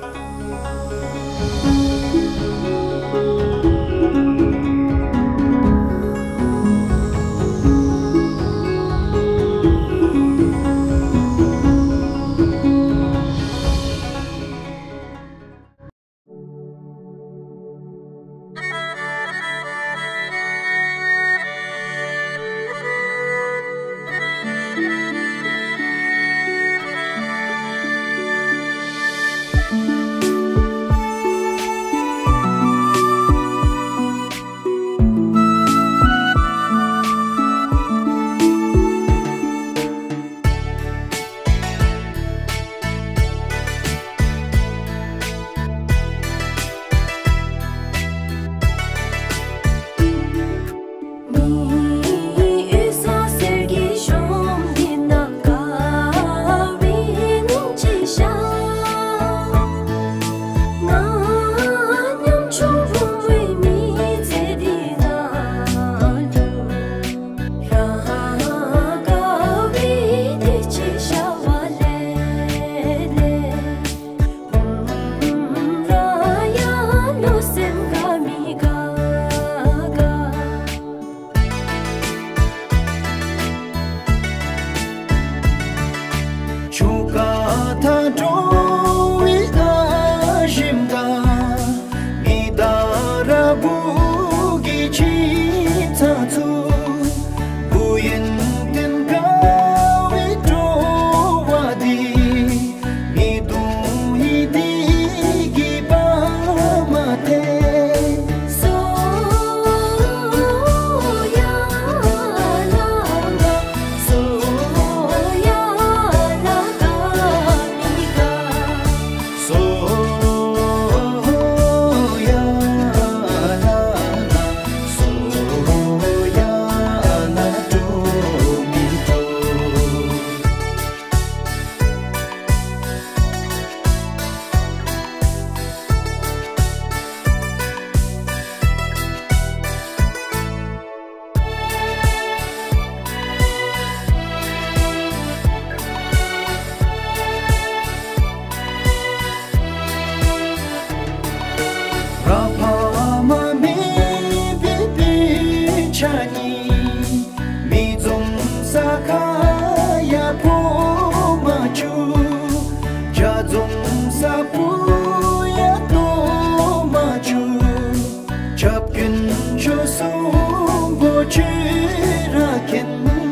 Thank you. chani mi ya po ma chu ja zum sa kin